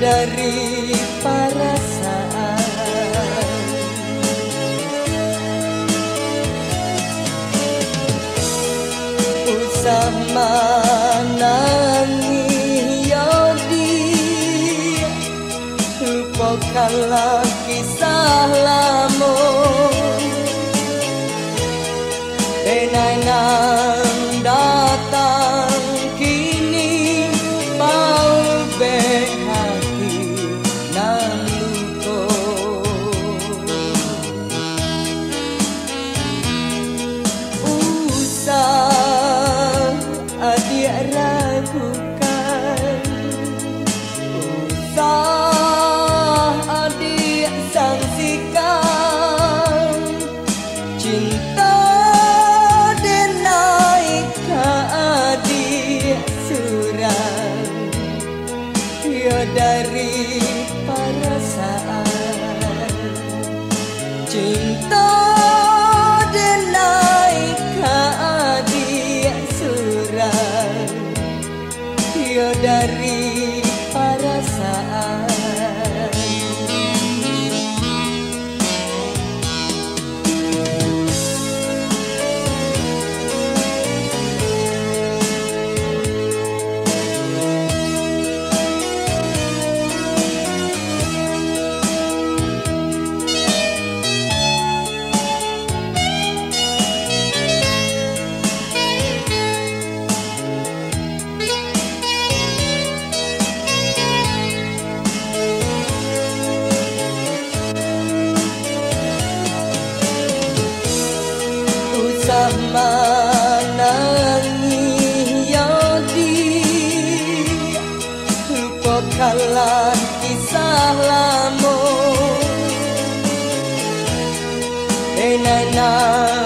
dari perasaan Usah menangi yodi Lupakanlah kisah lama يقرأ menangis Yodi Lupakanlah kisah lama Hey, nah, nah.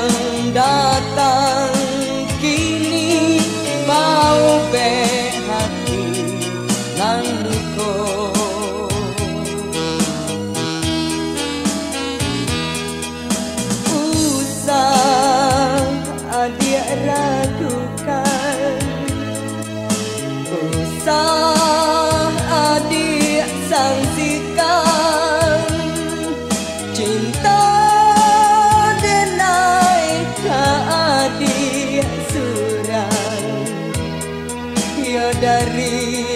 dari